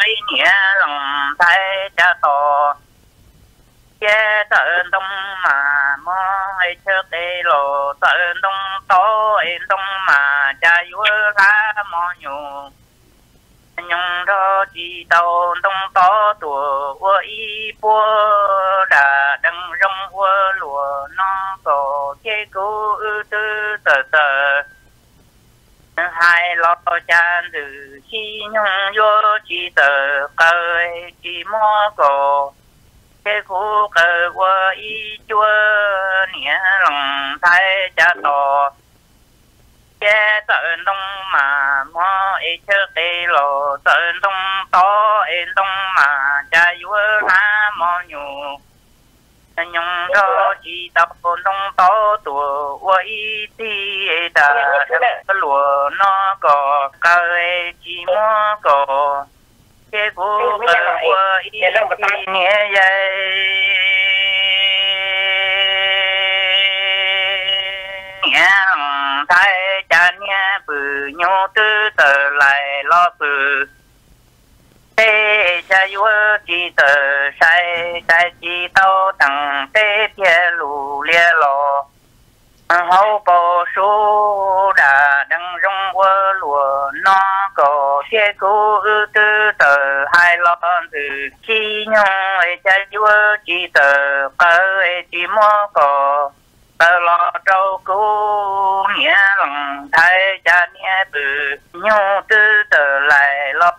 ấy nghĩa lòng thái cha tổ, che tận đông mà mơ hay trước đây lộ tận đông to ấy đông mà cha yếu lá mơ nhung nhung đó chỉ tàu đông to tuổi vua y bố đã đăng rong vua lùa nó tổ. Cái cố ư tư hai lo chan từ chi nhung vô chỉ tờ cờ chỉ mò cổ cái khu cờ vua y chúa nghĩa lòng thái cha to che tận đông mà mò y chớ tê lộ tận đông to nhung đó chỉ tập đông to tuổi quay đi đã lúa nó có cây chỉ mò có cái cô quay nghe vậy. Nghe thái cha nghe bự nhô tư tờ lại lo bự. Tê cha yếu chỉ tờ sai sai chỉ tao tặng lo trâu cố nghĩa lòng thay cha nghĩa bự nhu tư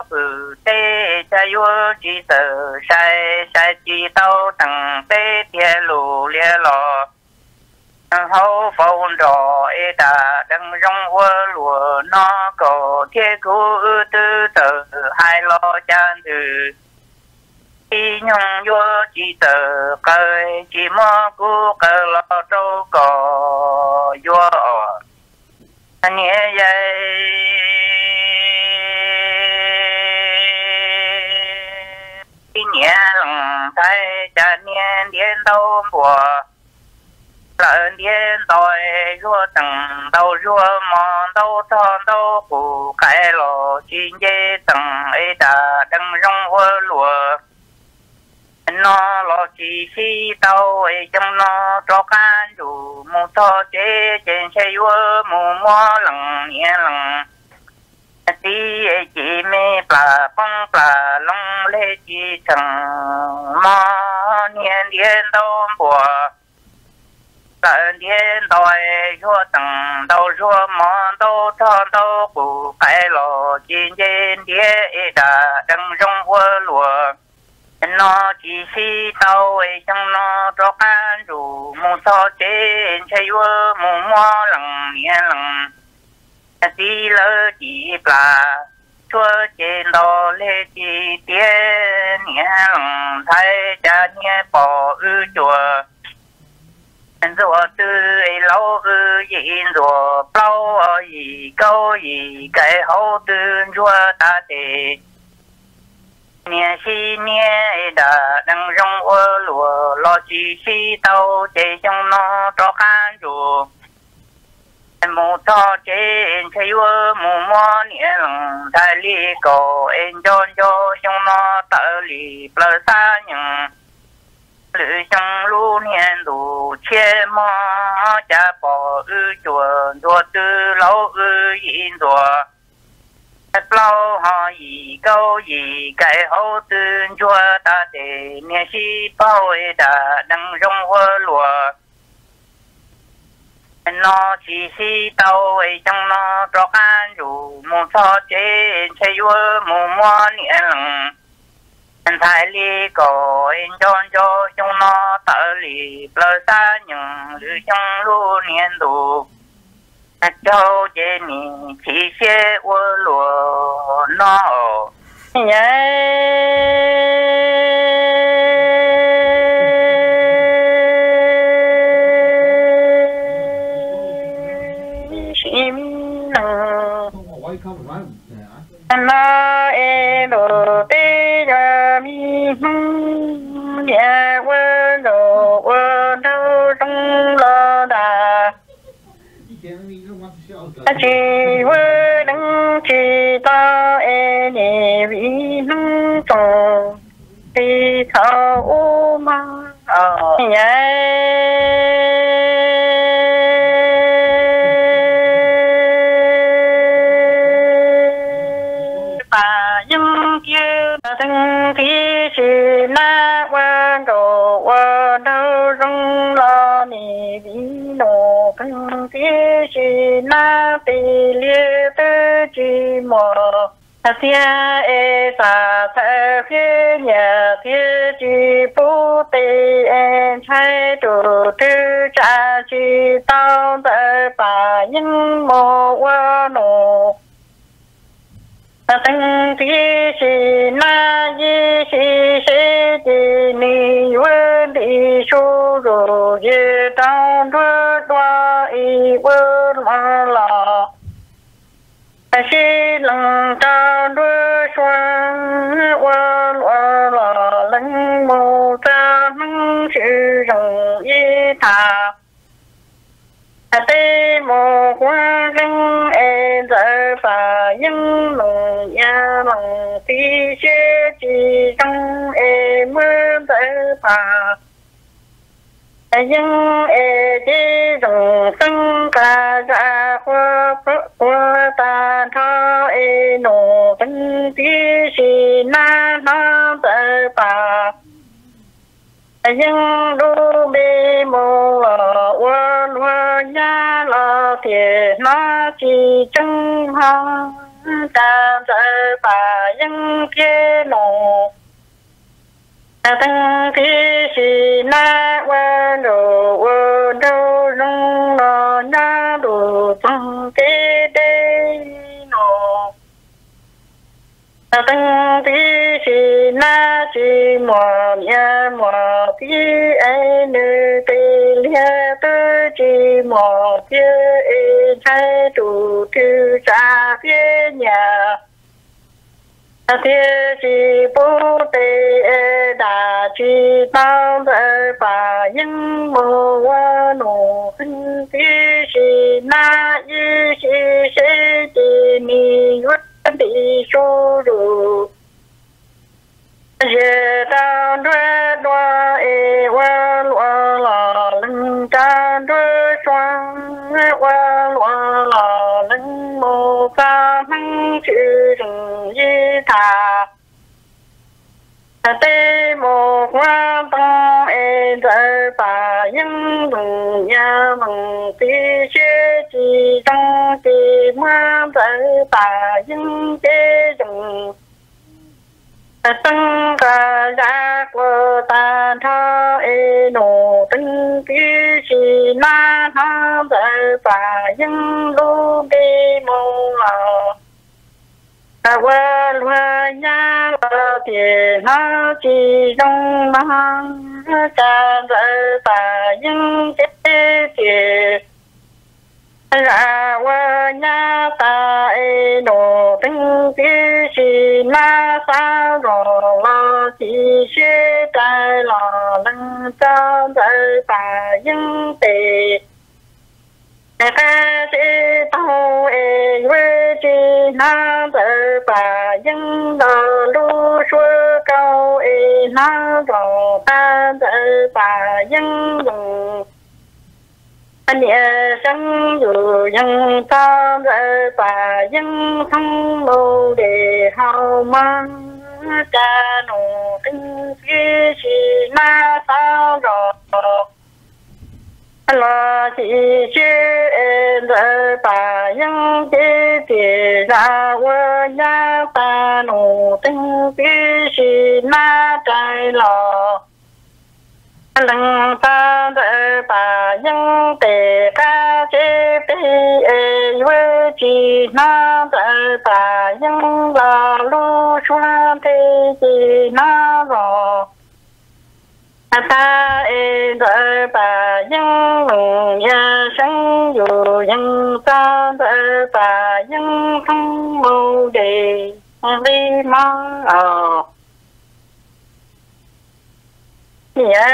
bự tê cha yếu chi tờ sai sai chi tao tặng tê tia lù lia lò. Hậu phong đỏ ê ta đăng rong quơ lùa nó cổ thiết cú ư tư tờ hai lo chan từ chi nhung vô chi tờ cây chi mò cú cờ lo trâu cổ đâu của lợn điên tội rùa tầng đầu rùa mò đâu, thon đâu phủ cái lò chín dê tầng ấy đã đăng rong hoa lùa. Nó lo chỉ si tàu ấy trong nó cho can đủ một thọ chế trên xe vua mù mò lằng nhẹ lằng. Tí ấy chỉ mê bà bông bà long lê chỉ đâu si tàu ấy trong nó cho can đủ mù so trên chơi vơ mù mò lằng nhẹ lằng. Tí lơ chỉ là chúa chỉ lo lê chỉ tiên nhẹ lằng thay cha nhẹ bỏ ư chùa. Rùa tư ấy lâu ư yên rùa bao gì câu gì cái hậu tư chùa ta thì niên xí niên đã đang rong ô lùa, lo chi xí tàu chế trong nó cho can cho chế chơi vơ mù mò niên đại lý cổ, em cho cho, trong nó tự lý bờ xa những lữ trong lu niên đủ chế mò, cha bỏ ư chùa đùa tư lâu ư yên đùa lâu họ gì, câu gì cái hậu tương chúa ta để nghe si bao ấy đã đăng rong hoa nó chỉ khi tàu ấy trong nó cho can rủ một cho chế chế vua một mua niệm anh thái li có anh cho cho trong nó tờ lì bờ ta những lư trong lu niệm đủ châu chế mi chỉ xe ô lúa nó. Nhé na e đồ tê ya mi ya quê đồ quê đâu trong lo đà. Chỉ với đấng chỉ ta e nề vi nung trồng đi thấu mà ở bà na tì lia chi mo ta thiên e sa ta khi nhà thi chi bố ti em thay tu tu cha chi tao ta tại yin mo wa no ta tăng thi si na yi si se di ni wen di su ru ye tao tu mô hoa răng e giờ phà nhân lòng nhà lòng phi chế chi trong e mơ giờ phà. Nhưng e chế rừng sân ca ra qua qua ta tho e nổ vân tí si na na giờ phà. Nhưng đô bê mô ở wa lo la thiệt nó chỉ chung ha ta sợ bà nhân kia nổ ta ta thi chỉ na wa đồ wa đâu rong lo na đồ tăng tê đê ta ta thi chỉ na chỉ mò nhà mò thi ai nữ tê liên chi mò phía y thái trụ tư cha phía nhà. Phía chi bố tê e đà chi tao tê bà nhân mô hoa nô hình phía chi na y chi se tì ni yut đi số ru ye ta đuôi đuôi e wa lua rừng ta tê một hoa ta e giờ bà nhân mừng, nhà mừng tí xế chi tăng tí ma giờ bà nhân chế dùng tăng ca ra của ta tha e nô tinh tí xì na tha giờ bà nhân lô bê mô à ta quê lua nha la tiền nó chỉ trong mang cha ra ta những cái tiền ra qua nhà ta e đồ tinh cái chỉ na sa rồi lo chỉ xe tại lo lăng, cha ra ta những tiền ca sĩ tàu ê quê chi na tự bà dân đồ lu xua câu ê na đồ ta tự bà dân đồ anh nhẹ sân dù dân ta tự bà dân thông đồ đề hào mang ca nụ tinh kia chi na sao rồi là chỉ chưa đời bà nhân chế thì ra qua nhà ta, nụ tinh cái gì na trái lò. Lần ta đời bà nhân tề ca chế tê ê vơ chỉ na đời bà nhân là lu chỉ na rồi ta đại bà nhân mừng gia sáng, dù nhân ta đại dạ, bà nhân không mưu đề đi mong ở nhớ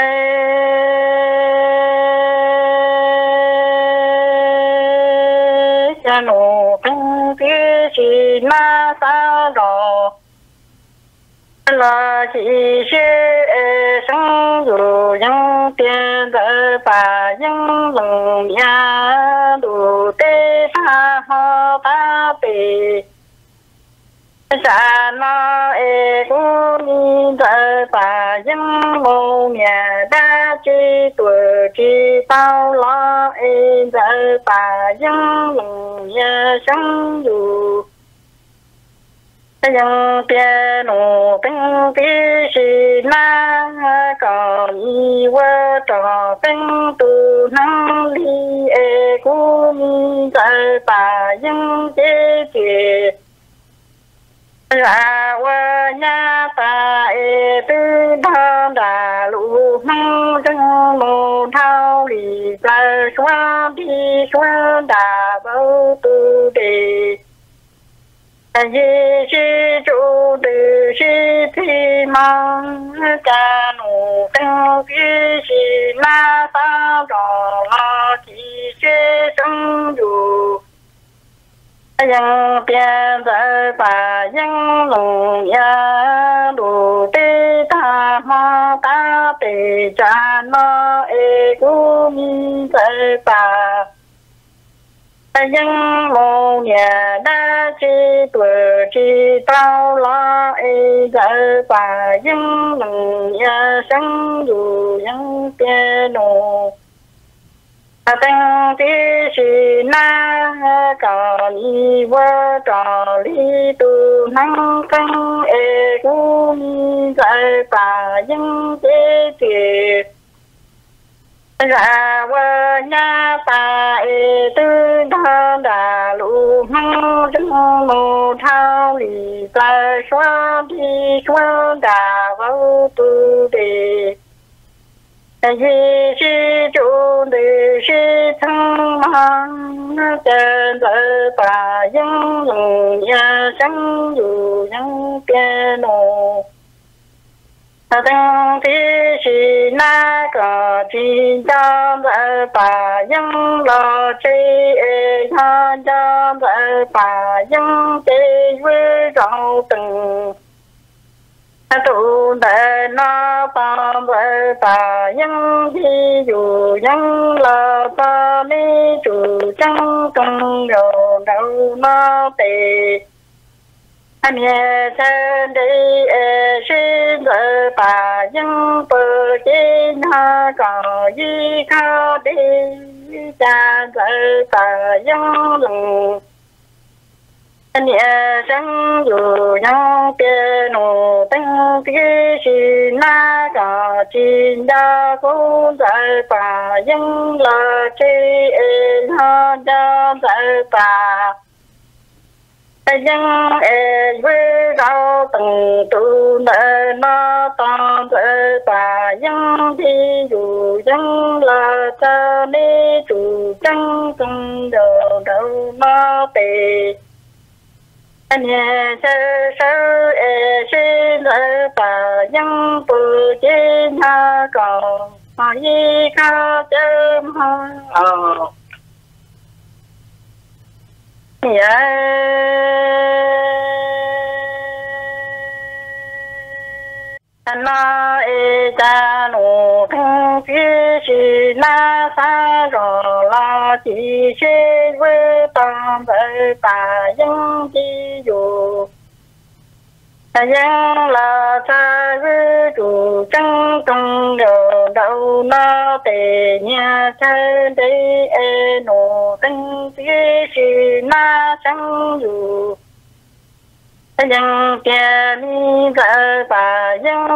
cha nụ tăng phía chỉ na sao rồi lo chỉ sẽ Dạ dạ bà những lòng nhà đủ tê xa ho ta bì sa nó e cũng ni giờ bà những mô nhà đã chi tuổi chi bao lo e giờ dạ bà những lòng nhà sinh dù. Yang bia nụ tinh tí si na có y vơ trò bà dân chế chế là qua nhà bà e tư đa đà lụ hăng chân mô thao lì. Ta xóa đi xóa đà bao tư đề ye chi chu de chi thi mang cha nu tăng ki chi la sa ro la chi che sang du yang bian zai ba yang lu ya lu de ta ma ta de cha no e gu mi zai ba yang mô nhà đa chi tuổi chi, tao lo e giờ bà yang lừng dạ, ya sang dù yang piano ta tăng thế sĩ na cả ni vơ trò li tu năng căng e cú ni dạy bà dân thế tiệt ra vơ nha ta e tư thân lỡ bà dân lùng ya chẳng dù dân piano tăng thi si na có chi cho vợ bà dân lo chi e cho cho vợ bà dân chi với rau từng nó ba vợ bà dân chi dù dân lo chủ trăng công rồi đâu nó tề anh nghe sen đi e xin ở bà nhân bờ chế na còn gì khó đi cha vợ bà nhân lòng anh nghe sen dù nhau kia nụ tăng kia xin na cả chín đa cũng vợ bà nhân là chi e na đa vợ bà. Dân e với rau từng tu nợ nó to vợ bà. Dân đi dù dân là cha đi chủ chân cùng đầu đầu nó tề anh nhà sơ sơ e xin lỡ bà dân bù chế nhà cầu mà y cao chớm hoa dạ na e cha nụ thăng chi chi na sa rò la chi chi với tam bệ ta dân chi dù. Dân là cha với chủ trăng trong đầu na tề nhà cha đây e nổ tinh chi xì na sang dù. Dân kia ni vợ bà dân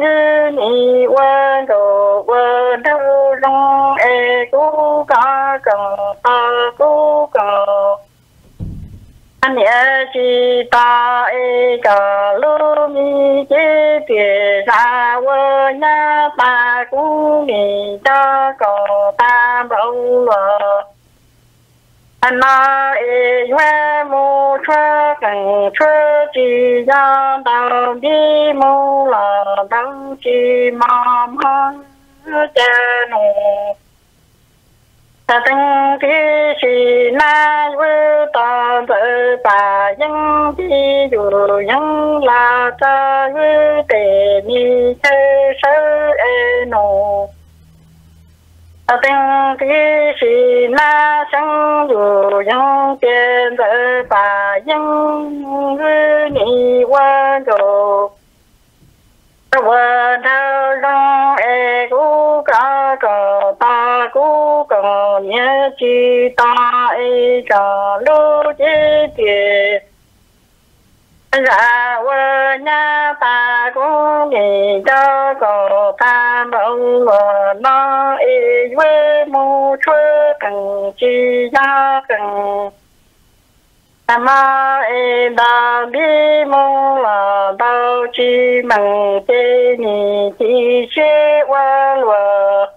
như ni qua đồ qua đâu long e cú ca cần ta cú cần anh nhớ chi ta ấy cả lu mi chế tiền ra qua nhà ta cũng mi cho còn ta bông lờ. Na ấy nghe mu chue cảnh chue chỉ ra đầu đi mù lờ đào chi ma ma cha nu ta tăng ki chi na vư ta tự bà nhân chi dù nhân là ta vư tề ni sơ sơ e nô. Ta tăng tí sĩ na sang dù nhân tiền tự bà nhân vư ni quan đồ vợ thao ta e cho lu chi tiền ra vợ nhà ta cũng đi cho cờ ta bông vợ nó e quê mu chua cần chi ra cần. Ma e da bi mo la da chi mang te ni chi che wa wa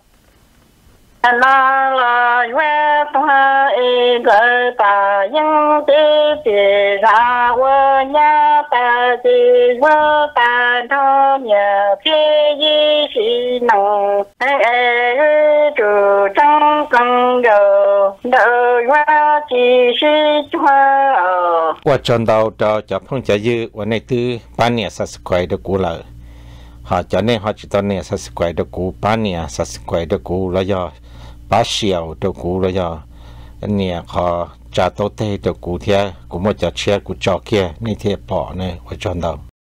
na la yue ta e ge ta yang ti ti ra wo nya ta ti wo ta do nya phi yi shi nang e e chu chang cong yo do yue chi shi chua wa chon dao da cha phong cha yu wa nei tu pa nia sa square de ku la ha cha ne ha chi ta ne sa square de ku pa nia sa square de ku la ya bá xiao cho cụ rồi giờ nè họ trả tốt thế cho cụ thế cũng mà trả xe cụ cho kia nên thế bỏ này và cho đâu